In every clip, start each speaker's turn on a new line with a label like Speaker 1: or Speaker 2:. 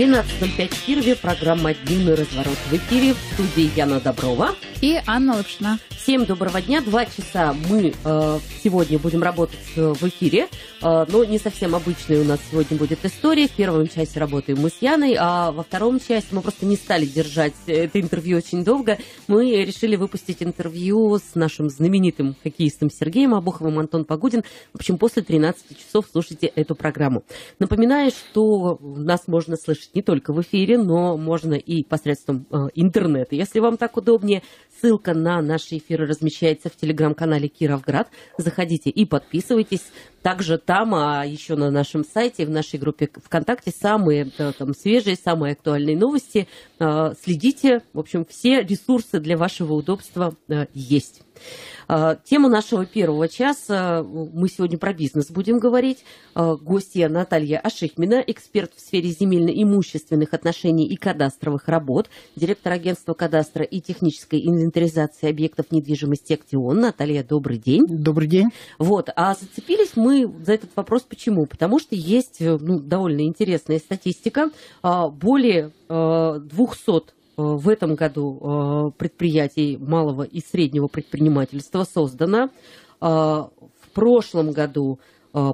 Speaker 1: 12.05 в Кирове. Программа «Дневной разворот» в эфире. В студии Яна Доброва.
Speaker 2: И Анна Лапшина.
Speaker 1: Всем доброго дня. Два часа мы э, сегодня будем работать э, в эфире. Э, но не совсем обычная у нас сегодня будет история. В первом части работаем мы с Яной, а во втором части мы просто не стали держать это интервью очень долго. Мы решили выпустить интервью с нашим знаменитым хоккеистом Сергеем Обуховым, Антон Погудин. В общем, после 13 часов слушайте эту программу. Напоминаю, что нас можно слышать не только в эфире, но можно и посредством э, интернета, если вам так удобнее. Ссылка на наши эфиры размещается в телеграм-канале Кировград. Заходите и подписывайтесь. Также там, а еще на нашем сайте, в нашей группе ВКонтакте самые э, там, свежие, самые актуальные новости. Э, следите. В общем, все ресурсы для вашего удобства есть. А, тема нашего первого часа, мы сегодня про бизнес будем говорить. А, гостья Наталья Ашихмина, эксперт в сфере земельно-имущественных отношений и кадастровых работ, директор агентства кадастра и технической инвентаризации объектов недвижимости «Актион». Наталья, добрый день.
Speaker 3: Добрый день.
Speaker 1: Вот, а зацепились мы за этот вопрос почему? Потому что есть ну, довольно интересная статистика. А, более 200 Э, в этом году э, предприятий малого и среднего предпринимательства создано. Э, в прошлом году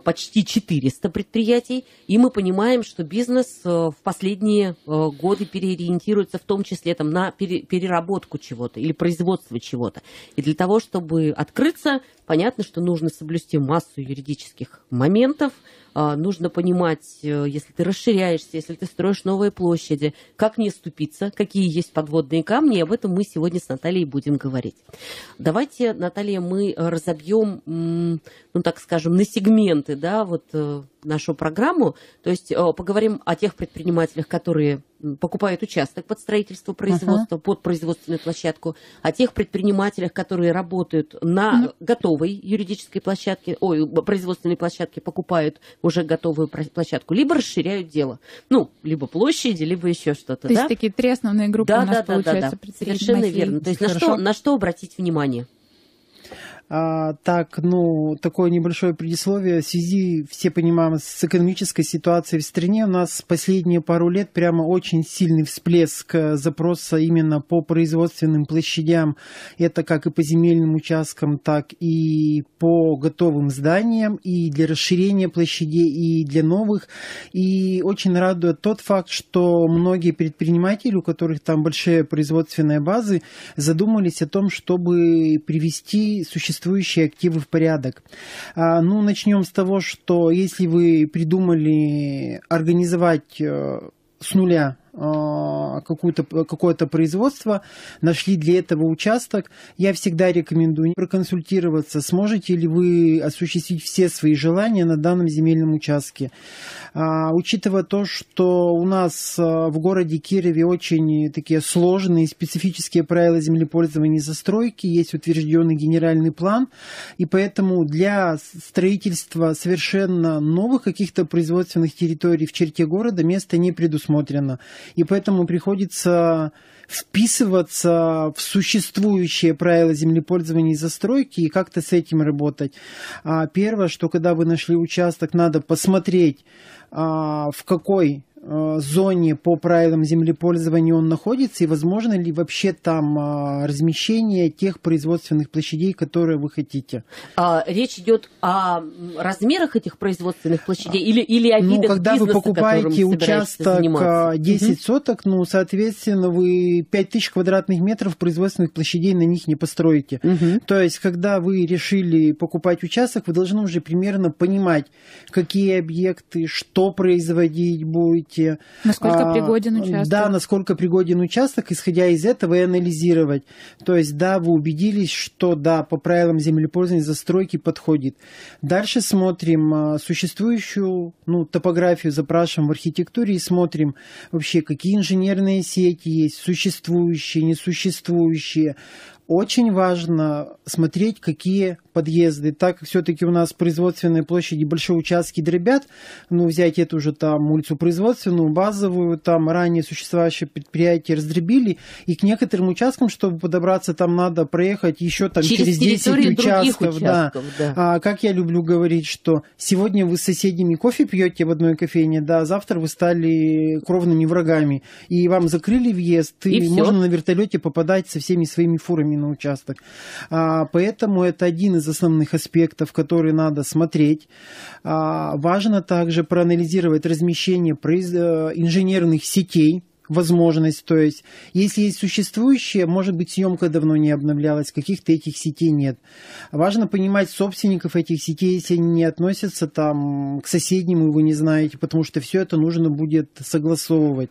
Speaker 1: почти 400 предприятий, и мы понимаем, что бизнес в последние годы переориентируется в том числе там, на переработку чего-то или производство чего-то. И для того, чтобы открыться, понятно, что нужно соблюсти массу юридических моментов, а, нужно понимать, э, если ты расширяешься, если ты строишь новые площади, как не ступиться, какие есть подводные камни, и об этом мы сегодня с Натальей будем говорить. Давайте, Наталья, мы разобьем, ну так скажем, на сегменты, да, вот э, нашу программу, то есть э, поговорим о тех предпринимателях, которые покупают участок под строительство производства, uh-huh. под производственную площадку, о тех предпринимателях, которые работают на uh-huh. готовой юридической площадке, ой, производственной площадке, покупают уже готовую площадку, либо расширяют дело. Ну, либо площади, либо еще что-то.
Speaker 2: То
Speaker 1: да?
Speaker 2: есть такие три основные группы
Speaker 1: да,
Speaker 2: у нас
Speaker 1: да,
Speaker 2: получается.
Speaker 1: Да, да, Совершенно верно. То есть на что, на что обратить внимание?
Speaker 3: А, так, ну, такое небольшое предисловие. В связи, все понимаем, с экономической ситуацией в стране у нас последние пару лет прямо очень сильный всплеск э, запроса именно по производственным площадям. Это как и по земельным участкам, так и по готовым зданиям, и для расширения площадей, и для новых. И очень радует тот факт, что многие предприниматели, у которых там большие производственные базы, задумались о том, чтобы привести существующие существующие активы в порядок. А, ну, начнем с того, что если вы придумали организовать э, с нуля какое-то какое-то производство, нашли для этого участок, я всегда рекомендую проконсультироваться, сможете ли вы осуществить все свои желания на данном земельном участке. А, учитывая то, что у нас а, в городе Кирове очень такие сложные специфические правила землепользования и застройки, есть утвержденный генеральный план, и поэтому для строительства совершенно новых каких-то производственных территорий в черте города места не предусмотрено и поэтому приходится вписываться в существующие правила землепользования и застройки и как-то с этим работать. А первое, что когда вы нашли участок, надо посмотреть, а, в какой зоне по правилам землепользования он находится и возможно ли вообще там а, размещение тех производственных площадей, которые вы хотите.
Speaker 1: А, речь идет о размерах этих производственных площадей или, или о
Speaker 3: ну,
Speaker 1: видах
Speaker 3: когда
Speaker 1: бизнеса,
Speaker 3: вы покупаете участок 10
Speaker 1: угу.
Speaker 3: соток, ну, соответственно, вы 5000 квадратных метров производственных площадей на них не построите. Угу. То есть, когда вы решили покупать участок, вы должны уже примерно понимать, какие объекты, что производить будете, месте.
Speaker 2: Насколько а, пригоден участок?
Speaker 3: Да, насколько пригоден участок, исходя из этого и анализировать. То есть, да, вы убедились, что да, по правилам землепользования застройки подходит. Дальше смотрим а, существующую ну, топографию, запрашиваем в архитектуре и смотрим вообще, какие инженерные сети есть, существующие, несуществующие, очень важно смотреть, какие подъезды. Так как все-таки у нас производственные площади большие участки дробят, ну, взять эту же там улицу производственную, базовую, там ранее существующие предприятия раздробили, и к некоторым участкам, чтобы подобраться, там надо проехать еще там через, через 10 участков. участков да. Да. А, как я люблю говорить, что сегодня вы с соседями кофе пьете в одной кофейне, да, а завтра вы стали кровными врагами, и вам закрыли въезд, и, и можно на вертолете попадать со всеми своими фурами на участок. А, поэтому это один из основных аспектов, которые надо смотреть. А, важно также проанализировать размещение э, инженерных сетей возможность. То есть, если есть существующие, может быть, съемка давно не обновлялась, каких-то этих сетей нет. Важно понимать собственников этих сетей, если они не относятся там к соседнему, вы не знаете, потому что все это нужно будет согласовывать.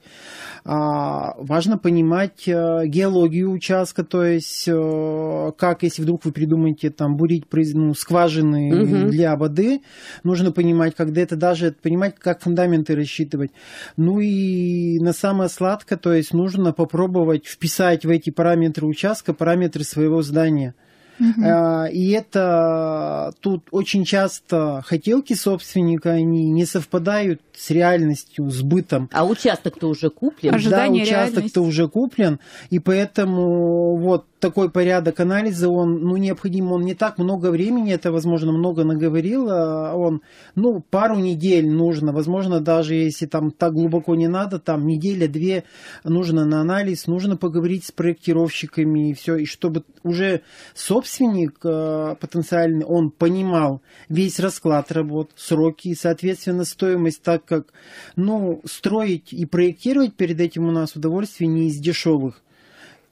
Speaker 3: А, важно понимать а, геологию участка, то есть а, как, если вдруг вы придумаете там бурить ну, скважины угу. для воды, нужно понимать, когда это даже понимать, как фундаменты рассчитывать. Ну и на самое сложное складка, то есть нужно попробовать вписать в эти параметры участка параметры своего здания. Uh-huh. И это тут очень часто хотелки собственника, они не совпадают с реальностью, с бытом.
Speaker 1: А участок-то уже куплен.
Speaker 3: Ожидание да, участок-то уже куплен, и поэтому вот такой порядок анализа, он ну, необходим, он не так много времени, это, возможно, много наговорил, он, ну, пару недель нужно, возможно, даже если там так глубоко не надо, там неделя-две нужно на анализ, нужно поговорить с проектировщиками и все, и чтобы уже собственник э, потенциальный, он понимал весь расклад работ, сроки и, соответственно, стоимость, так как, ну, строить и проектировать перед этим у нас удовольствие не из дешевых.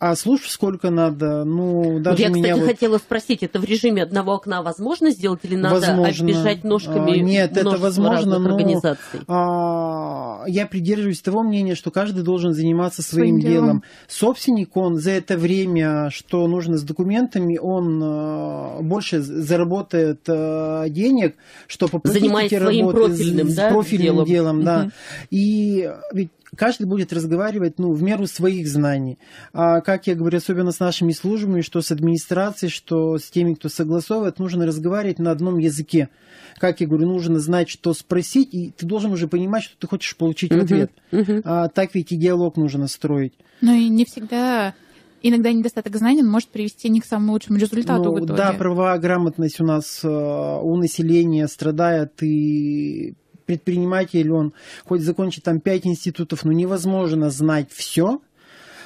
Speaker 3: А служб сколько надо? Ну, даже
Speaker 1: Я,
Speaker 3: меня
Speaker 1: кстати,
Speaker 3: вот...
Speaker 1: хотела спросить, это в режиме одного окна возможно сделать или надо возможно. оббежать ножками
Speaker 3: а, Нет, это возможно, но организаций? А, я придерживаюсь того мнения, что каждый должен заниматься своим, своим делом. делом. Собственник, он за это время, что нужно с документами, он а, больше заработает а, денег, что попросить
Speaker 1: Занимаясь своим профильным, с, да,
Speaker 3: с профильным делом, делом да. Угу. И ведь каждый будет разговаривать ну, в меру своих знаний. А как я говорю, особенно с нашими службами, что с администрацией, что с теми, кто согласовывает, нужно разговаривать на одном языке. Как я говорю, нужно знать, что спросить, и ты должен уже понимать, что ты хочешь получить в ответ. Uh-huh. А, так ведь и диалог нужно строить.
Speaker 2: Ну и не всегда иногда недостаток знаний может привести не к самому лучшему результату ну, в итоге.
Speaker 3: Да, правовая грамотность у нас э, у населения страдает, и предприниматель, он хоть закончит там пять институтов, но невозможно знать все,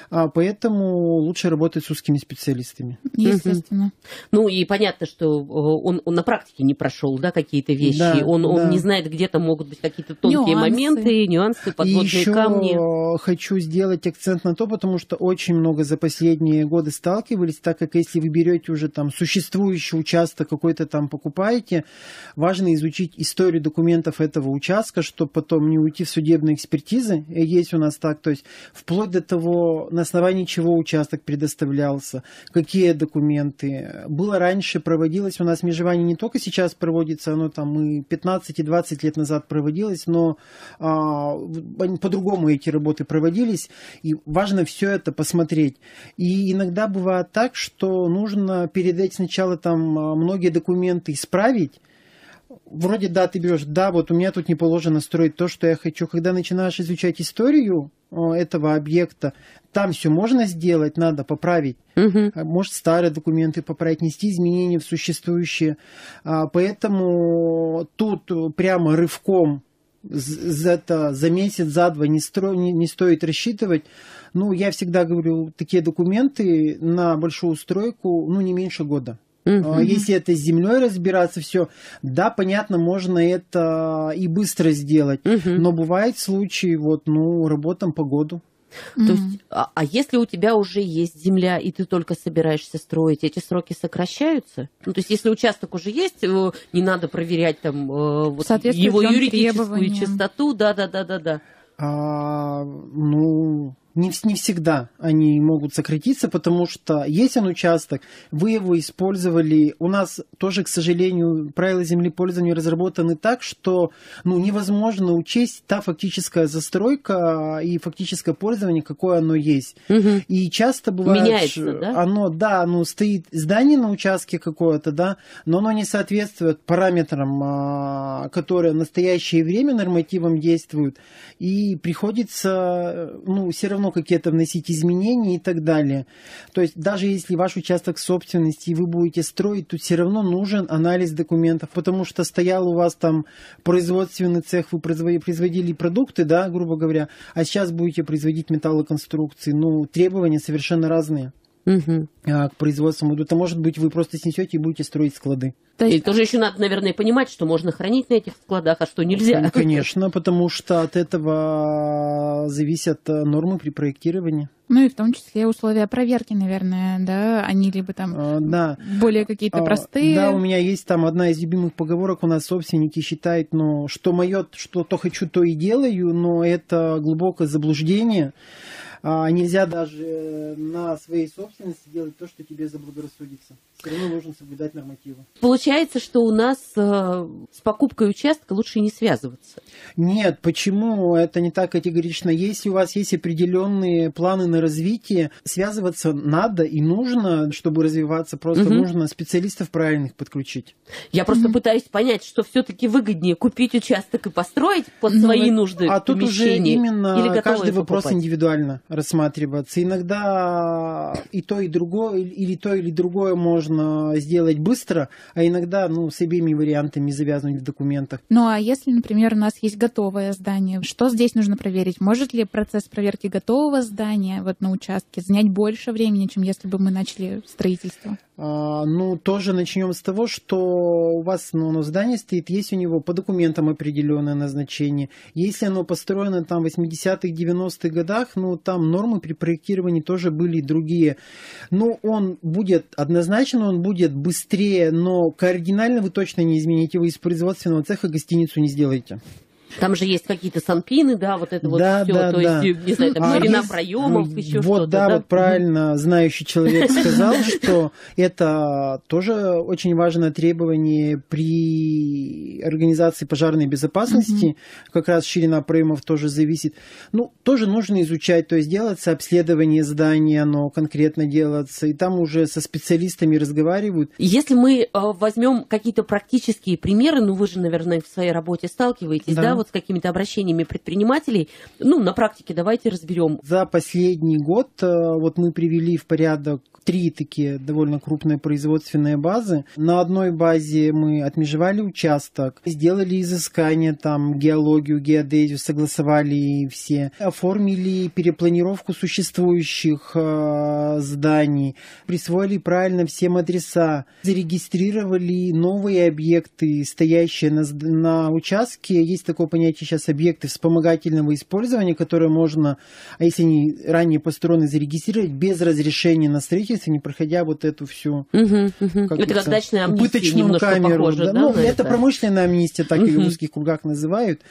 Speaker 3: поэтому лучше работать с узкими специалистами.
Speaker 2: Естественно.
Speaker 1: Ну и понятно, что э, он, он на практике не прошел, да, какие-то вещи. Да, он, да. он не знает, где-то могут быть какие-то тонкие нюансы. моменты, нюансы, подводные и еще камни.
Speaker 3: хочу сделать акцент на то, потому что очень много за последние годы сталкивались, так как если вы берете уже там существующий участок какой-то там покупаете, важно изучить историю документов этого участка, чтобы потом не уйти в судебные экспертизы. Есть у нас так, то есть вплоть до того, на основании чего участок предоставлялся, какие документы. Было раньше, проводилось у нас межевание не только сейчас проводится, оно там и 15 и 20 лет назад проводилось, но а, по-другому эти работы проводились, и важно все это посмотреть. И иногда бывает так, что нужно перед этим сначала там а, многие документы исправить, вроде да, ты берешь, да, вот у меня тут не положено строить то, что я хочу. Когда начинаешь изучать историю этого объекта, там все можно сделать, надо поправить. Угу. Может, старые документы поправить, нести изменения в существующие. А, поэтому тут прямо рывком за, это, за месяц, за два не, стро, не, не стоит рассчитывать. Ну, я всегда говорю, такие документы на большую стройку, ну, не меньше года. Uh-huh. Если это с землей разбираться, все, да, понятно, можно это и быстро сделать, uh-huh. но бывают случаи, вот, ну, работам по году.
Speaker 1: Mm-hmm. То есть, а, а если у тебя уже есть земля, и ты только собираешься строить, эти сроки сокращаются? Ну, то есть, если участок уже есть, не надо проверять там э, вот его юридическую чистоту, да, да, да, да, да.
Speaker 3: А, ну, не, не всегда они могут сократиться, потому что есть он участок, вы его использовали. У нас тоже, к сожалению, правила землепользования разработаны так, что ну, невозможно учесть та фактическая застройка и фактическое пользование, какое оно есть.
Speaker 1: Мгм.
Speaker 3: И часто бывает,
Speaker 1: Меняется, да?
Speaker 3: оно, да, оно стоит здание на участке какое-то, да, но оно не соответствует параметрам, а, которые в настоящее время нормативам действуют, и приходится, ну, все равно какие-то вносить изменения и так далее. То есть даже если ваш участок собственности и вы будете строить, тут все равно нужен анализ документов, потому что стоял у вас там производственный цех, вы производили продукты, да, грубо говоря, а сейчас будете производить металлоконструкции. Ну, требования совершенно разные А, к производству идут. А может быть, вы просто снесете и будете строить склады.
Speaker 2: То
Speaker 1: И
Speaker 2: есть,
Speaker 1: тоже еще надо, наверное, понимать, что можно хранить на этих складах, а что нельзя.
Speaker 3: Ну, конечно, потому что от этого зависят э, нормы при проектировании.
Speaker 2: ну и в том числе условия проверки, наверное, да, они либо там
Speaker 3: А, Да.
Speaker 2: более какие-то
Speaker 3: А,
Speaker 2: простые.
Speaker 3: Да, у меня есть там одна из любимых поговорок. У нас собственники считают, ну, что мое, что то хочу, то и делаю, но это глубокое заблуждение. А, нельзя даже на своей собственности делать то, что тебе заблагорассудится. Все равно нужно соблюдать нормативы.
Speaker 1: Получается, что у нас э, с покупкой участка лучше не связываться.
Speaker 3: Нет, почему это не так категорично? Если у вас есть определенные планы на развитие, связываться надо и нужно, чтобы развиваться, просто
Speaker 1: Мгм.
Speaker 3: нужно специалистов правильных подключить.
Speaker 1: Я просто пытаюсь понять, что все-таки выгоднее купить участок и построить под
Speaker 3: Ну,
Speaker 1: свои нужды
Speaker 3: А тут уже
Speaker 1: помещение или
Speaker 3: именно каждый вопрос
Speaker 1: покупать?
Speaker 3: индивидуально рассматриваться. Иногда и то, и другое, или то, или другое можно сделать быстро, а иногда ну, с обеими вариантами завязывать в документах.
Speaker 2: Ну а если, например, у нас есть готовое здание, что здесь нужно проверить? Может ли процесс проверки готового здания вот на участке занять больше времени, чем если бы мы начали строительство?
Speaker 3: А, Ну, тоже начнем с того, что у вас ну, оно здание стоит, есть у него по документам определенное назначение. Если оно построено там в 80-х, 90-х годах, ну, там нормы при проектировании тоже были другие. Но он будет, однозначно он будет быстрее, но кардинально вы точно не измените. Вы из производственного цеха гостиницу не сделаете.
Speaker 1: Там же есть какие-то санпины, да, вот это вот
Speaker 3: Да,
Speaker 1: все,
Speaker 3: да,
Speaker 1: то
Speaker 3: да.
Speaker 1: есть, не знаю, там
Speaker 3: А
Speaker 1: ширина
Speaker 3: есть-
Speaker 1: проемов,
Speaker 3: ну,
Speaker 1: еще
Speaker 3: вот,
Speaker 1: что-то.
Speaker 3: да, вот правильно знающий человек сказал, что это тоже очень важное требование при организации пожарной безопасности. Как раз ширина проемов тоже зависит. Ну, тоже нужно изучать, то есть делается обследование здания, оно конкретно делается, и там уже со специалистами разговаривают.
Speaker 1: Если мы э, возьмем какие-то практические примеры, ну вы же, наверное, в своей работе сталкиваетесь, да,
Speaker 3: Да.
Speaker 1: Вот с какими-то обращениями предпринимателей, ну на практике давайте разберем.
Speaker 3: За последний год э, вот мы привели в порядок три такие довольно крупные производственные базы. На одной базе мы отмежевали участок, сделали изыскание, там геологию, геодезию, согласовали все, оформили перепланировку существующих э, зданий, присвоили правильно всем адреса, зарегистрировали новые объекты, стоящие на, на участке. Есть такое понятие сейчас объекты вспомогательного использования, которые можно, а если они ранее построены, зарегистрировать без разрешения на строительство, не проходя вот эту всю как
Speaker 1: Это как
Speaker 3: это,
Speaker 1: дачная амнистия
Speaker 3: камеру.
Speaker 1: похоже, да,
Speaker 3: ну,
Speaker 1: на
Speaker 3: это, промышленная амнистия, так ее в
Speaker 1: Мгм.
Speaker 3: узких кругах называют.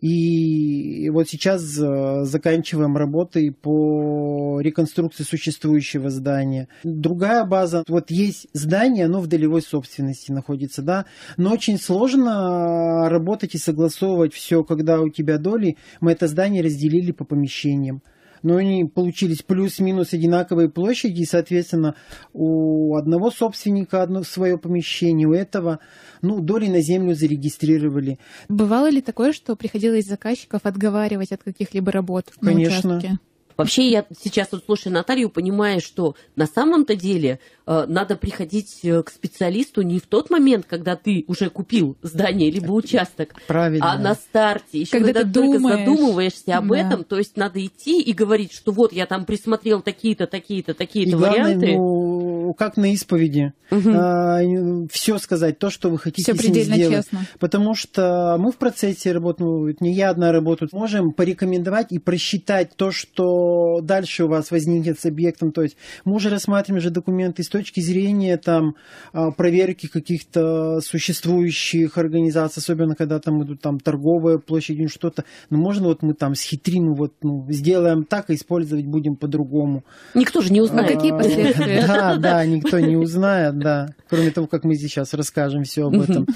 Speaker 3: И вот сейчас э, заканчиваем работы по реконструкции существующего здания. Другая база, вот есть здание, оно в долевой собственности находится, да, но очень сложно работать и согласовывать все, когда у тебя доли. Мы это здание разделили по помещениям но они получились плюс-минус одинаковые площади, и, соответственно, у одного собственника одно свое помещение, у этого, ну, доли на землю зарегистрировали.
Speaker 2: Бывало ли такое, что приходилось заказчиков отговаривать от каких-либо работ на
Speaker 3: Конечно.
Speaker 2: участке?
Speaker 1: Вообще я сейчас вот слушаю Наталью, понимаю, что на самом-то деле э, надо приходить э, к специалисту не в тот момент, когда ты уже купил здание либо участок,
Speaker 3: Правильно.
Speaker 1: а на старте, еще
Speaker 2: Когда
Speaker 1: когда,
Speaker 2: ты
Speaker 1: только
Speaker 2: думаешь.
Speaker 1: задумываешься об
Speaker 2: Да.
Speaker 1: этом, то есть надо идти и говорить, что вот я там присмотрел такие-то, такие-то,
Speaker 3: И
Speaker 1: такие-то
Speaker 3: главное,
Speaker 1: варианты.
Speaker 3: ну, как на исповеди.
Speaker 1: Мгм.
Speaker 3: А, все сказать, то, что вы хотите
Speaker 2: Все
Speaker 3: с ним
Speaker 2: предельно
Speaker 3: сделать.
Speaker 2: честно.
Speaker 3: Потому что мы в процессе работы, ну, не я одна работаю, можем порекомендовать и просчитать то, что дальше у вас возникнет с объектом. То есть мы уже рассматриваем же документы с точки зрения там, а, проверки каких-то существующих организаций, особенно когда там идут там торговая площадь или что-то. Ну, можно вот мы там с хитрину вот, ну, сделаем так, а использовать будем по-другому.
Speaker 1: Никто же не узнает.
Speaker 2: А какие последствия?
Speaker 3: Да, да, никто не узнает, да. Кроме того, как мы сейчас расскажем все об этом.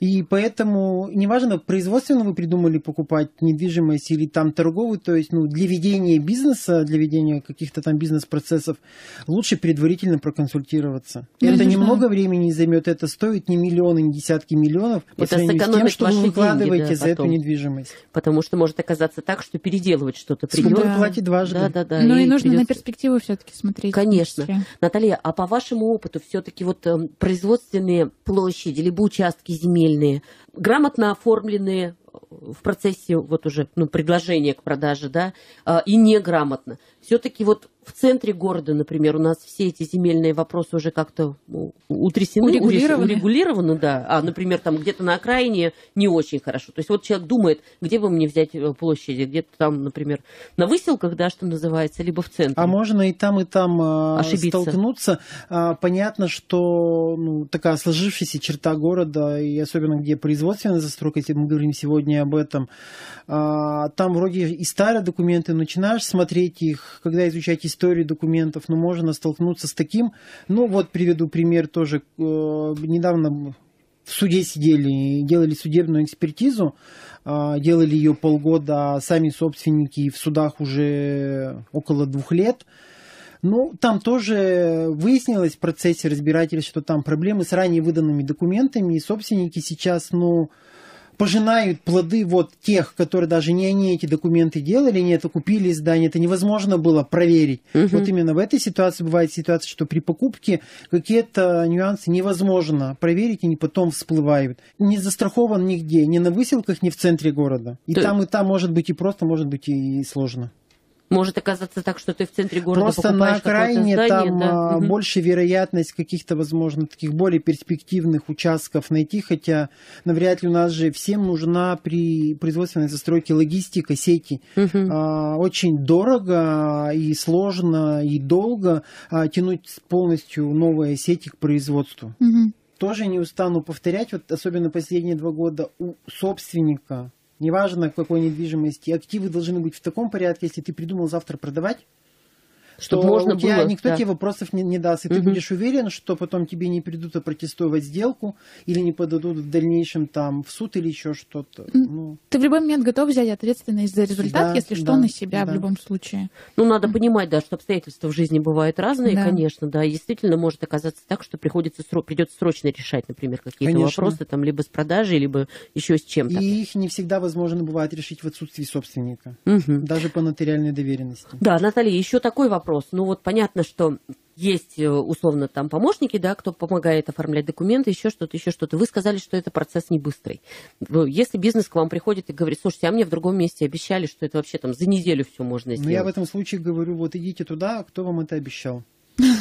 Speaker 3: И поэтому, неважно, производственно вы придумали покупать недвижимость или там торговую, то есть ну, для ведения бизнеса, для ведения каких-то там бизнес-процессов, лучше предварительно проконсультироваться. Это немного
Speaker 2: да.
Speaker 3: времени займет, это стоит не миллионы, не десятки миллионов по
Speaker 1: Это
Speaker 3: сравнению с тем, что вы
Speaker 1: ваши деньги,
Speaker 3: выкладываете
Speaker 1: да,
Speaker 3: за эту
Speaker 1: потом.
Speaker 3: недвижимость.
Speaker 1: Потому что может оказаться так, что переделывать что-то придется.
Speaker 2: Да.
Speaker 3: платит дважды.
Speaker 1: Да, да, да.
Speaker 2: Ну и нужно на
Speaker 1: придется-
Speaker 2: перспективу все-таки смотреть.
Speaker 1: Конечно. Наталья, а по вашему опыту все-таки вот эм, производственные площади либо участки земельные грамотно оформленные э, в процессе вот уже ну, предложения к продаже, да, а, и неграмотно. Все-таки вот в центре города, например, у нас все эти земельные вопросы уже как-то ну, утрясены,
Speaker 2: Урегулированы.
Speaker 1: урегулированы, да. А, например, там где-то на окраине не очень хорошо. То есть вот человек думает, где бы мне взять э, площади, где-то там, например, на выселках, да, что называется, либо в центре.
Speaker 3: А можно и там, и там а,
Speaker 1: Ошибиться.
Speaker 3: столкнуться. А, понятно, что ну, такая сложившаяся черта города, и особенно где производственная застройка, если мы говорим сегодня об этом, а, там вроде и старые документы, начинаешь смотреть их, когда изучать историю документов, но можно столкнуться с таким, ну вот приведу пример тоже, э, недавно в суде сидели, делали судебную экспертизу, а, делали ее полгода, а сами собственники в судах уже около двух лет. Ну, там тоже выяснилось в процессе разбирательства, что там проблемы с ранее выданными документами, и собственники сейчас, ну, пожинают плоды вот тех, которые даже не они эти документы делали, не это купили здание, это невозможно было проверить.
Speaker 1: Мгм.
Speaker 3: Вот именно в этой ситуации бывает ситуация, что при покупке какие-то нюансы невозможно проверить, и они потом всплывают. Не застрахован нигде, ни на выселках, ни в центре города. И
Speaker 1: То-
Speaker 3: там, и там может быть и просто, может быть и сложно.
Speaker 1: Может оказаться так, что ты в центре города
Speaker 3: Просто на окраине
Speaker 1: здание,
Speaker 3: там
Speaker 1: да.
Speaker 3: а, больше вероятность каких-то, возможно, таких более перспективных участков найти, хотя навряд ли у нас же всем нужна при производственной застройке логистика, сети. А, Очень дорого и сложно и долго а, тянуть полностью новые сети к производству.
Speaker 2: Мгм.
Speaker 3: Тоже не устану повторять, вот особенно последние два года у собственника, неважно какой недвижимости, активы должны быть в таком порядке, если ты придумал завтра продавать,
Speaker 1: Чтоб
Speaker 3: что
Speaker 1: можно
Speaker 3: у тебя
Speaker 1: было,
Speaker 3: никто
Speaker 1: да.
Speaker 3: тебе вопросов не, не даст, и ты
Speaker 1: Мгм.
Speaker 3: будешь уверен, что потом тебе не придут опротестовать сделку или не подадут в дальнейшем там в суд или еще что-то. Ну,
Speaker 2: Ты в любой момент готов взять ответственность за результат,
Speaker 3: Да,
Speaker 2: если что,
Speaker 3: да,
Speaker 2: на себя в
Speaker 3: да.
Speaker 2: любом случае.
Speaker 1: Ну, надо понимать, да, что обстоятельства в жизни бывают разные,
Speaker 2: Да.
Speaker 1: конечно, да. И действительно может оказаться так, что приходится сро- придется срочно решать, например, какие-то
Speaker 3: Конечно.
Speaker 1: вопросы, там, либо с продажей, либо еще с чем-то.
Speaker 3: и их не всегда возможно бывает решить в отсутствии собственника,
Speaker 1: Мгм.
Speaker 3: даже по нотариальной доверенности.
Speaker 1: Да, Наталья, еще такой вопрос. Ну вот понятно, что есть э, условно там помощники, да, кто помогает оформлять документы, еще что-то, еще что-то. Вы сказали, что это процесс не быстрый. Ну, Если бизнес к вам приходит и говорит, слушайте, а мне в другом месте обещали, что это вообще там за неделю все можно
Speaker 3: Но
Speaker 1: сделать.
Speaker 3: я в этом случае говорю, вот идите туда, кто вам это обещал.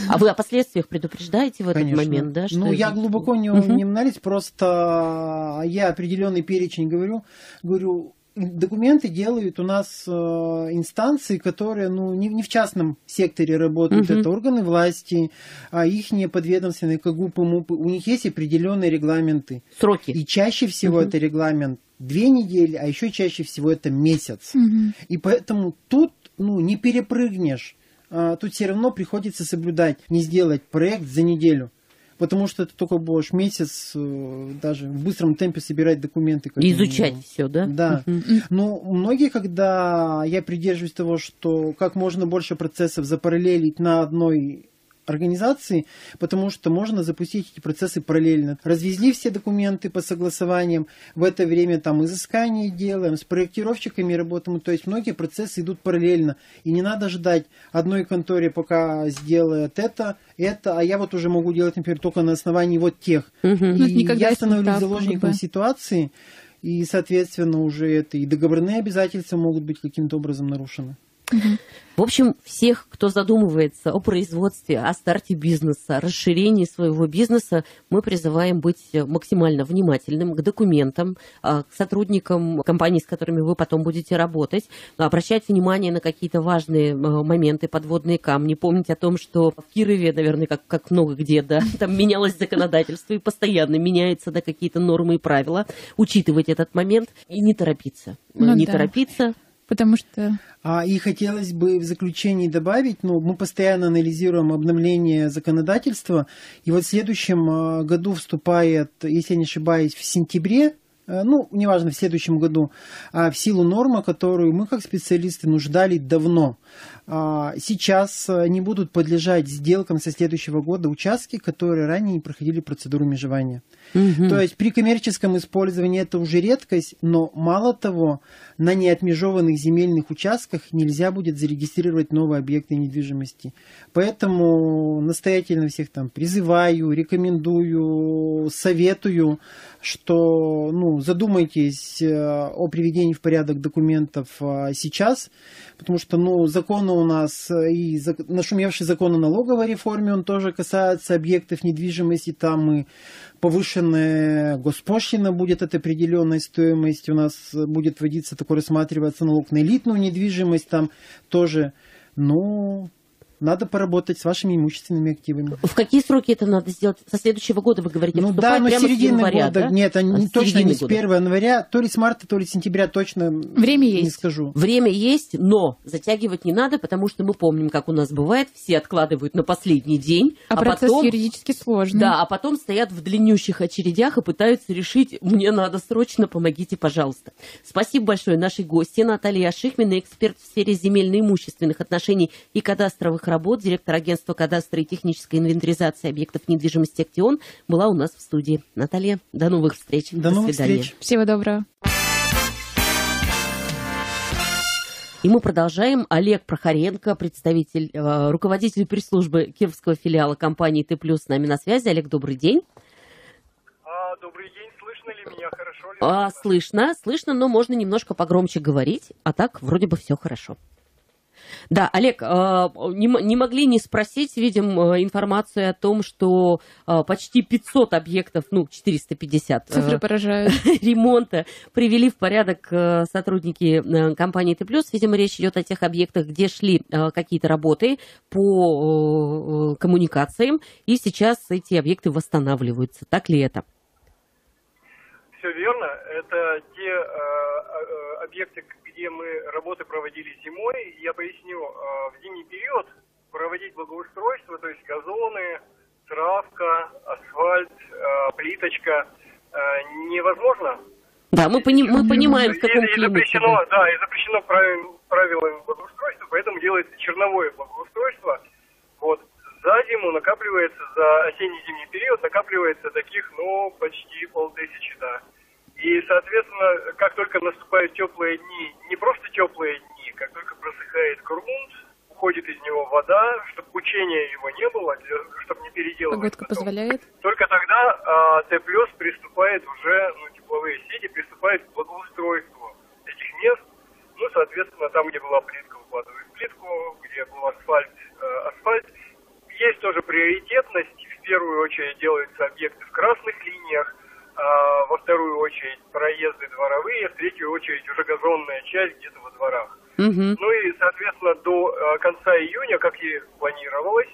Speaker 1: А вы о последствиях предупреждаете в этот
Speaker 3: Конечно.
Speaker 1: момент, да? что
Speaker 3: ну, я глубоко не,
Speaker 1: Мгм.
Speaker 3: не анализ, просто я определенный перечень говорю, говорю, документы делают у нас э, инстанции, которые ну, не, не в частном секторе работают,
Speaker 1: Мгм.
Speaker 3: это органы власти, а их подведомственные, как ГУПы, МУПы, у них есть определенные регламенты.
Speaker 1: Сроки.
Speaker 3: И чаще всего
Speaker 1: Мгм.
Speaker 3: это регламент две недели, а еще чаще всего это месяц.
Speaker 2: Мгм.
Speaker 3: И поэтому тут ну, не перепрыгнешь. А, тут все равно приходится соблюдать, не сделать проект за неделю. Потому что ты только будешь месяц э, даже в быстром темпе собирать документы. как
Speaker 1: И изучать
Speaker 3: минимум.
Speaker 1: все, да?
Speaker 3: Да.
Speaker 1: Мгм.
Speaker 3: Ну, многие, когда я придерживаюсь того, что как можно больше процессов запараллелить на одной организации, потому что можно запустить эти процессы параллельно. Развезли все документы по согласованиям, в это время там изыскание делаем, с проектировщиками работаем, то есть многие процессы идут параллельно, и не надо ждать одной конторе, пока сделает это, это, а я вот уже могу делать, например, только на основании вот тех.
Speaker 2: Это
Speaker 3: И я становлюсь
Speaker 2: так,
Speaker 3: заложником
Speaker 2: бы.
Speaker 3: ситуации, и, соответственно, уже это и договорные обязательства могут быть каким-то образом нарушены.
Speaker 1: Угу. В общем, всех, кто задумывается о производстве, о старте бизнеса, расширении своего бизнеса, мы призываем быть максимально внимательным к документам, а, к сотрудникам компаний, с которыми вы потом будете работать, обращать внимание на какие-то важные а, моменты, подводные камни, помнить о том, что в Кирове, наверное, как, как много где, да, там менялось законодательство и постоянно меняются да, какие-то нормы и правила, учитывать этот момент и не торопиться. Ну, не да. торопиться,
Speaker 2: Потому что...
Speaker 3: А, и хотелось бы в заключении добавить, ну, мы постоянно анализируем обновление законодательства, и вот в следующем а, году вступает, если не ошибаюсь, в сентябре ну, неважно, в следующем году, а, в силу нормы, которую мы как специалисты ну, ждали давно. А, сейчас э, не будут подлежать сделкам со следующего года участки, которые ранее не проходили процедуру межевания. Угу. То есть при коммерческом использовании это уже редкость, но мало того, на неотмежеванных земельных участках нельзя будет зарегистрировать новые объекты недвижимости. Поэтому настоятельно всех там призываю, рекомендую, советую, что ну, задумайтесь э, о приведении в порядок документов э, сейчас, потому что ну, законы у нас э, и нашумевший закон о налоговой реформе, он тоже касается объектов недвижимости, там и повышенная госпошлина будет от определенной стоимости, у нас будет вводиться такой рассматриваться налог на элитную недвижимость, там тоже, ну, надо поработать с вашими имущественными активами.
Speaker 1: В какие сроки это надо сделать? Со следующего года, вы говорите,
Speaker 3: Ну да, но середины января, года. Да? Нет, а не, точно не с 1 января, то ли с марта, то ли с сентября, точно
Speaker 2: Время
Speaker 3: не
Speaker 2: есть.
Speaker 3: скажу.
Speaker 1: Время есть, но затягивать не надо, потому что мы помним, как у нас бывает, все откладывают на последний день.
Speaker 2: А, а процесс потом, юридически сложный.
Speaker 1: Да, а потом стоят в длиннющих очередях и пытаются решить, мне надо срочно, помогите, пожалуйста. Спасибо большое нашей гости Наталья Шихмина, эксперт в сфере земельно-имущественных отношений и кадастровых работ, директор агентства кадастра и технической инвентаризации объектов недвижимости «Актион», была у нас в студии. Наталья, до новых встреч.
Speaker 3: До, до новых свидания. встреч.
Speaker 2: Всего доброго.
Speaker 1: И мы продолжаем. Олег Прохоренко, представитель, э, руководитель пресс-службы Кировского филиала компании «Т+,» с нами на связи. Олег, добрый день.
Speaker 4: А, добрый день. Слышно ли меня хорошо? Ли
Speaker 1: а, слышно, слышно, но можно немножко погромче говорить, а так вроде бы все хорошо. Да, Олег, а, не могли не спросить, видим э, информацию о том, что а, почти 500 объектов, ну, 450
Speaker 2: э, Цифры поражают.
Speaker 1: ремонта привели в порядок э, сотрудники компании Т+. Видимо, речь идет о тех объектах, где шли какие-то работы по коммуникациям, и сейчас эти объекты восстанавливаются. Так ли это?
Speaker 4: Все верно. Это те объекты, где мы работы проводили зимой. Я поясню, а, в зимний период проводить благоустройство, то есть газоны, травка, асфальт, а, плиточка а, невозможно.
Speaker 1: Да, мы, пони мы понимаем, в каком
Speaker 4: и, и запрещено, да, и запрещено правилами благоустройства, поэтому делается черновое благоустройство. Вот за зиму накапливается, за осенне-зимний период накапливается таких, ну, почти полтысячи, да. И, соответственно, как только наступают теплые дни, не просто теплые дни, как только просыхает грунт, уходит из него вода, чтобы учения его не было, чтобы не переделывать.
Speaker 2: Погодка потом. позволяет?
Speaker 4: Только тогда а, Т плюс приступает уже, ну, тепловые сети приступают к благоустройству этих мест. Ну, соответственно, там, где была плитка, укладывают плитку, где был асфальт, э, асфальт. Есть тоже приоритетность. В первую очередь делаются объекты в красных линиях – а, во вторую очередь проезды дворовые, в третью очередь уже газонная часть где-то во дворах. Угу. Ну и, соответственно, до а, конца июня, как и планировалось,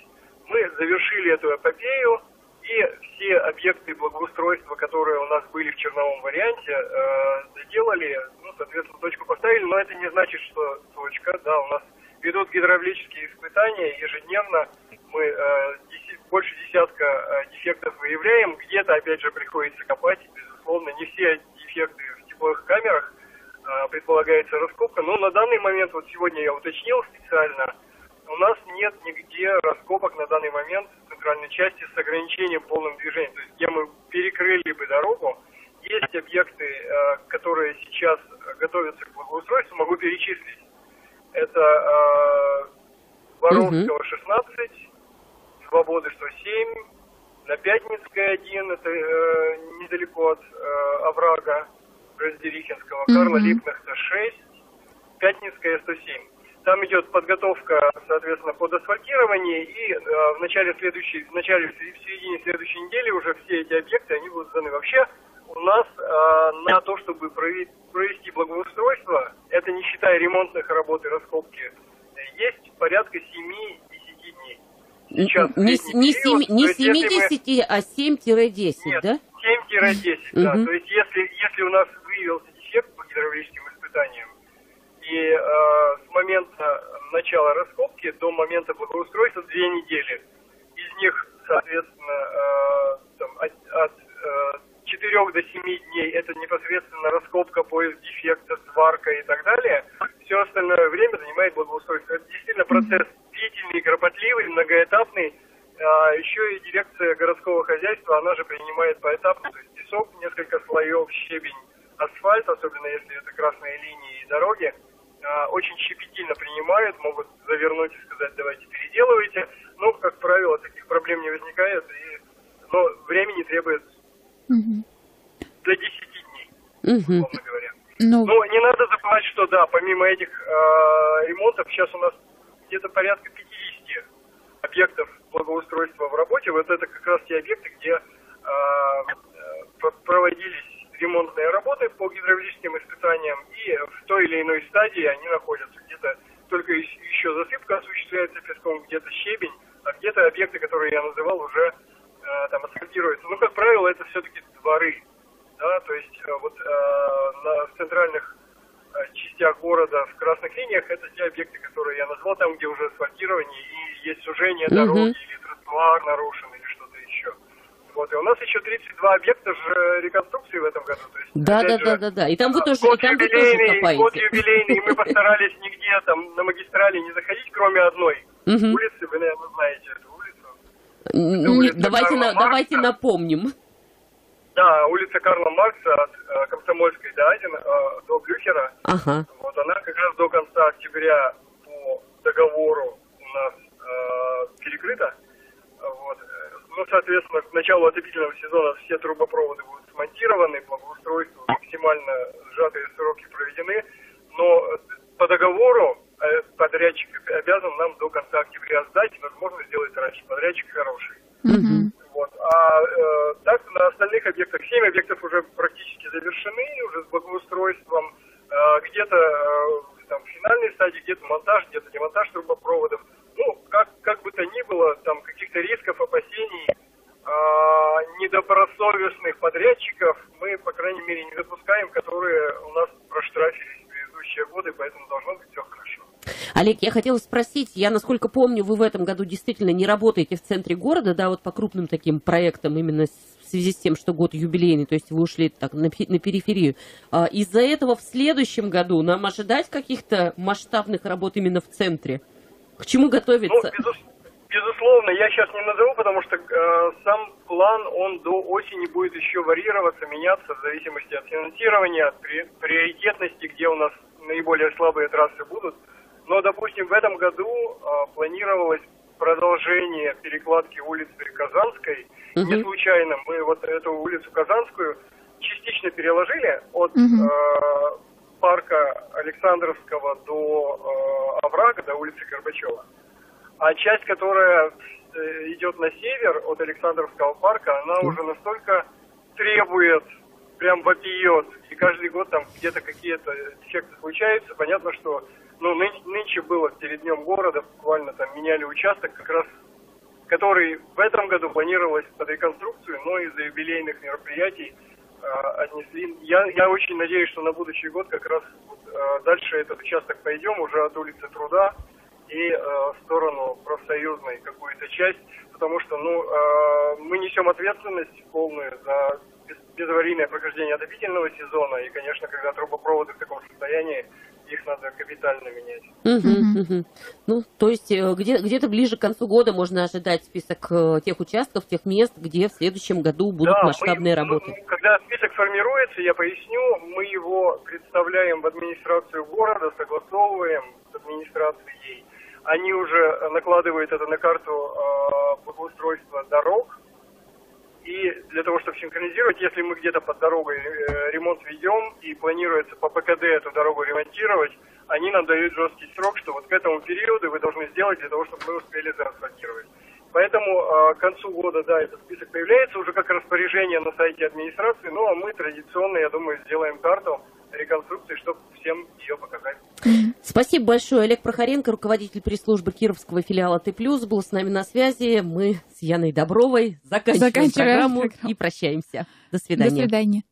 Speaker 4: мы завершили эту эпопею, и все объекты благоустройства, которые у нас были в черновом варианте, э, сделали, ну, соответственно, точку поставили, но это не значит, что точка, да, у нас ведут гидравлические испытания ежедневно, мы э, больше десятка э, дефектов выявляем. Где-то, опять же, приходится копать. Безусловно, не все дефекты в тепловых камерах э, предполагается раскопка. Но на данный момент, вот сегодня я уточнил специально, у нас нет нигде раскопок на данный момент в центральной части с ограничением полным движением. То есть где мы перекрыли бы дорогу. Есть объекты, э, которые сейчас готовятся к благоустройству, могу перечислить. Это Воровского 16, Свободы 107, на Пятницкой 1, это э, недалеко от э, оврага Раздерихинского, mm-hmm. Карла Липнахта 6, Пятницкая 107. Там идет подготовка, соответственно, под асфальтирование, и э, в начале следующей, в начале, в середине следующей недели уже все эти объекты, они будут сданы. Вообще, у нас э, на то, чтобы провести благоустройство, это не считая ремонтных работ и раскопки, есть порядка 7-10 дней.
Speaker 1: Сейчас не, не, период, 7, не 70, мы... а 7-10,
Speaker 4: Нет,
Speaker 1: да?
Speaker 4: 7-10, да. То есть если, если у нас выявился дефект по гидравлическим испытаниям, и э, с момента начала раскопки до момента благоустройства две недели. Из них, соответственно, э, там, от, от э, 4 до 7 дней это непосредственно раскопка, поиск дефекта, сварка и так далее. Все остальное время занимает благоустройство. Это действительно процесс длительный, кропотливый, многоэтапный. А еще и дирекция городского хозяйства, она же принимает поэтапно, то есть песок, несколько слоев, щебень, асфальт, особенно если это красные линии и дороги, а, очень щепетильно принимают, могут завернуть и сказать, давайте переделывайте. Но, как правило, таких проблем не возникает, и, но времени требует угу. до 10 дней, угу. говоря. Ну... Но не надо забывать, что да, помимо этих э, ремонтов, сейчас у нас где-то порядка 50 объектов благоустройства в работе. Вот это как раз те объекты, где э, проводились ремонтные работы по гидравлическим испытаниям, и в той или иной стадии они находятся. Где-то только еще засыпка осуществляется песком, где-то щебень, а где-то объекты, которые я называл, уже э, там асфальтируются. Ну, как правило, это все-таки дворы. Да, то есть э, вот э, на, в центральных э, частях города, в красных линиях, это те объекты, которые я назвал, там, где уже асфальтирование и есть сужение mm-hmm. дороги или тротуар нарушен или что-то еще. Вот, и у нас еще 32 объекта же реконструкции в этом году. То есть,
Speaker 1: да, да,
Speaker 4: же,
Speaker 1: да, да, да. И там вы тоже, и там вы тоже копаете.
Speaker 4: Год юбилейный, мы постарались нигде там на магистрали не заходить, кроме одной улицы. Вы, наверное, знаете эту улицу.
Speaker 1: давайте, давайте напомним.
Speaker 4: Да, улица Карла Маркса от э, Комсомольской до Азина, э, до Блюхера.
Speaker 1: Ага.
Speaker 4: Вот она как раз до конца октября по договору у нас э, перекрыта. Вот. Ну, соответственно, к началу отопительного сезона все трубопроводы будут смонтированы, благоустройство максимально сжатые сроки проведены. Но по договору э, подрядчик обязан нам до конца октября сдать, возможно, сделать раньше. Подрядчик хороший. Mm-hmm. Вот. А э, так на остальных объектах, 7 объектов уже практически завершены, уже с благоустройством. Э, где-то э, там в финальной стадии, где-то монтаж, где-то демонтаж трубопроводов ну, как, как бы то ни было, там каких-то рисков, опасений, а, недобросовестных подрядчиков мы, по крайней мере, не допускаем, которые у нас проштрафились в предыдущие годы, поэтому должно быть.
Speaker 1: Олег, я хотела спросить, я, насколько помню, вы в этом году действительно не работаете в центре города, да, вот по крупным таким проектам именно в связи с тем, что год юбилейный, то есть вы ушли так на, на периферию. А, из-за этого в следующем году нам ожидать каких-то масштабных работ именно в центре? К чему готовиться?
Speaker 4: Ну, безус, безусловно, я сейчас не назову, потому что э, сам план, он до осени будет еще варьироваться, меняться в зависимости от финансирования, от при, приоритетности, где у нас наиболее слабые трассы будут. Но, допустим, в этом году э, планировалось продолжение перекладки улицы Казанской. Угу. Не случайно мы вот эту улицу Казанскую частично переложили от угу. э, парка Александровского до э, оврага, до улицы Горбачева. А часть, которая э, идет на север от Александровского парка, она уже настолько требует, прям вопиет. И каждый год там где-то какие-то дефекты случаются. Понятно, что ну, ны, нынче было перед днем города, буквально там меняли участок, как раз который в этом году планировалось под реконструкцию, но из-за юбилейных мероприятий Э, отнесли. Я, я очень надеюсь, что на будущий год как раз э, дальше этот участок пойдем уже от улицы Труда и э, в сторону профсоюзной какую-то часть, потому что ну, э, мы несем ответственность полную за безаварийное прохождение отопительного сезона, и, конечно, когда трубопроводы в таком состоянии, их надо капитально менять.
Speaker 1: Угу, угу. Ну, то есть э, где, где-то ближе к концу года можно ожидать список э, тех участков, тех мест, где в следующем году будут да, масштабные
Speaker 4: мы,
Speaker 1: работы.
Speaker 4: Мы, когда список формируется, я поясню, мы его представляем в администрацию города, согласовываем с администрацией. Они уже накладывают это на карту э, благоустройства дорог, и для того, чтобы синхронизировать, если мы где-то под дорогой э, ремонт ведем и планируется по ПКД эту дорогу ремонтировать, они нам дают жесткий срок, что вот к этому периоду вы должны сделать для того, чтобы мы успели заасфальтировать. Поэтому э, к концу года, да, этот список появляется уже как распоряжение на сайте администрации, ну а мы традиционно, я думаю, сделаем карту реконструкции, чтобы всем ее показать.
Speaker 1: Спасибо большое. Олег Прохоренко, руководитель пресс-службы Кировского филиала Т+, был с нами на связи. Мы с Яной Добровой заканчиваем, заканчиваем программу, программу и прощаемся. До свидания.
Speaker 2: До свидания.